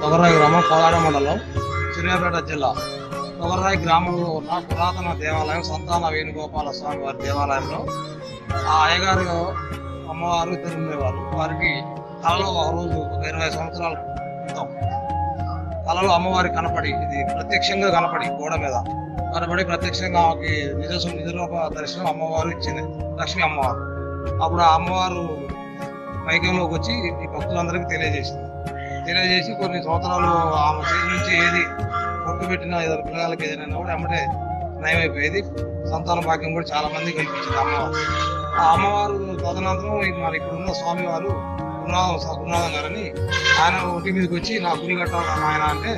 తొగరాయి గ్రామం కోలాడ మండలం సూర్యాపేట జిల్లా. తొగరాయి గ్రామంలో ఉన్న పురాతన దేవాలయం సంతాన వేణుగోపాల స్వామి వారి దేవాలయంలో ఆ అయ్యగారు అమ్మవారు తిరుగుండేవారు వారికి కళలో ఒకరోజు ఒక ఇరవై సంవత్సరాల క్రితం కళలో అమ్మవారి కనపడి ఇది ప్రత్యక్షంగా కనపడి గోడ మీద కనపడి ప్రత్యక్షంగా ఆమెకి నిజ నిజరూప దర్శనం అమ్మవారు ఇచ్చింది. లక్ష్మీ అమ్మవారు. అప్పుడు ఆ అమ్మవారు పైకంలోకి వచ్చి ఈ భక్తులందరికీ తెలియజేసింది. తెలియజేసి కొన్ని సంవత్సరాలు ఆమె చేతి నుంచి ఏది కొట్టు పెట్టిన ఇద్దరు పిల్లలకి ఏదైనా కూడా అమ్మటే నయమైపోయేది. సంతాన భాగ్యం కూడా చాలా మంది కల్పించింది అమ్మవారు. ఆ అమ్మవారు తదనంతరం మరి ఇప్పుడున్న స్వామివారు గురునాథం గురునాథం గారని ఆయన ఒంటి మీదకి వచ్చి నా గురి కట్టాలి ఆయన అంటే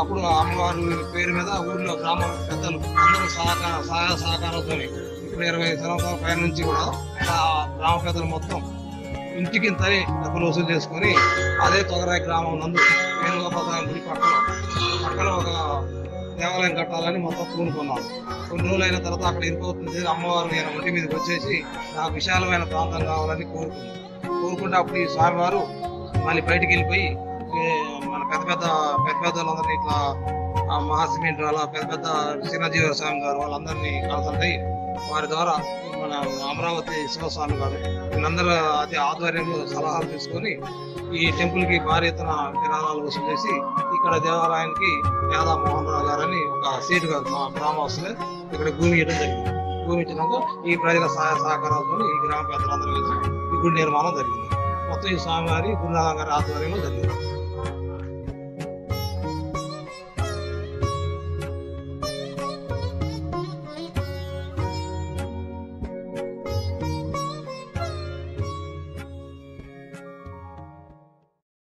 అప్పుడు ఆ అమ్మవారు పేరు మీద ఊర్లో గ్రామ పెద్దలు అందరూ సహకార సహాయ సహకారంతో ఇప్పుడు ఇరవై సంవత్సరాల పైన నుంచి కూడా గ్రామ పెద్దలు మొత్తం ఇంటికి ఇంతని డబ్బులు వసూలు చేసుకొని అదే తొగరాయి గ్రామం నందు వేణుగోపాల గుడి పక్కన పక్కన ఒక దేవాలయం కట్టాలని మొత్తం పూనుకున్నాం. కొన్ని రోజులు అయిన తర్వాత అక్కడ ఇరుకవుతుంది. అమ్మవారు నేను ఒంటి మీదకి వచ్చేసి నాకు విశాలమైన ప్రాంతం కావాలని కోరుకున్నాను కోరుకుంటే అప్పుడు ఈ స్వామివారు మళ్ళీ బయటికి వెళ్ళిపోయి మన పెద్ద పెద్ద పెద్ద పెద్ద వాళ్ళందరినీ ఇట్లా మహాసిమెంట్ వాళ్ళ పెద్ద పెద్ద చిరంజీవి స్వామి గారు వాళ్ళందరినీ కలసండి వారి ద్వారా మన అమరావతి శివస్వామి గారు వీళ్ళందరూ అదే ఆధ్వర్యంలో సలహాలు తీసుకొని ఈ టెంపుల్కి భారీ ఎత్తున విరాళాలు వసూలు చేసి ఇక్కడ దేవాలయానికి యాదా మోహన్ రావు గారని ఒక సీటు గారు మా గ్రామస్తులే ఇక్కడ భూమి ఇవ్వడం జరిగింది. భూమి ఇచ్చినాక ఈ ప్రజల సహాయ సహకారాలతో ఈ గ్రామ పెద్దలందరూ కలిసి ఈ గుడి నిర్మాణం జరిగింది. మొత్తం ఈ స్వామివారి గురునాథం గారి ఆధ్వర్యంలో జరిగింది.